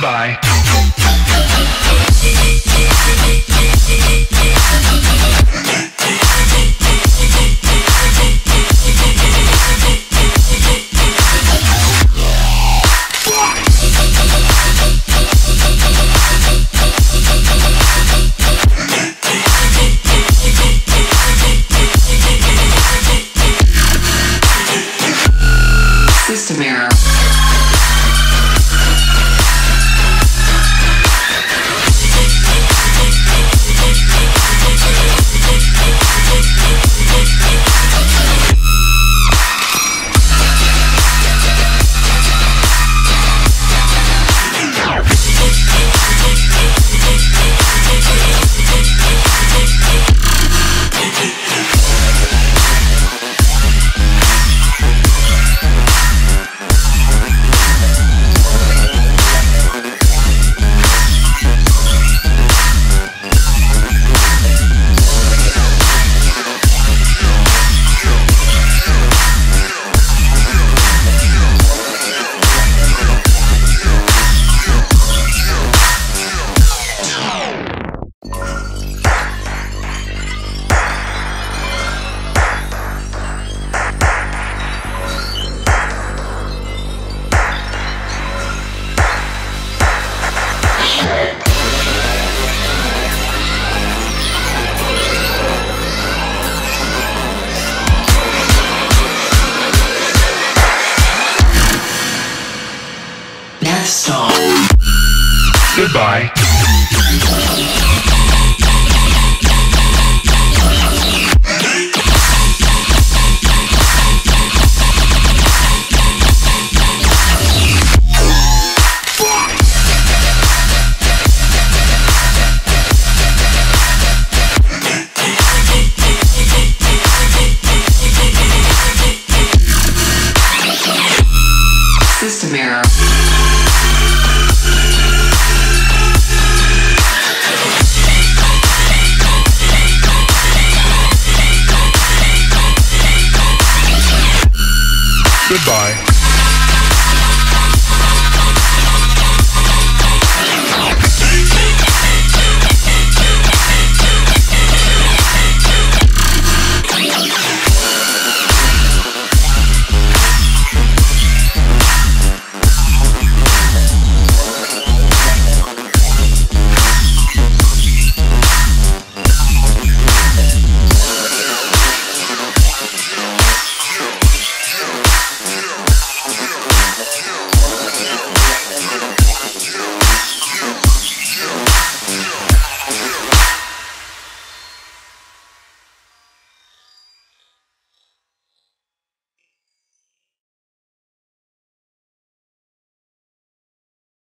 Goodbye. Goodbye. System error. Goodbye.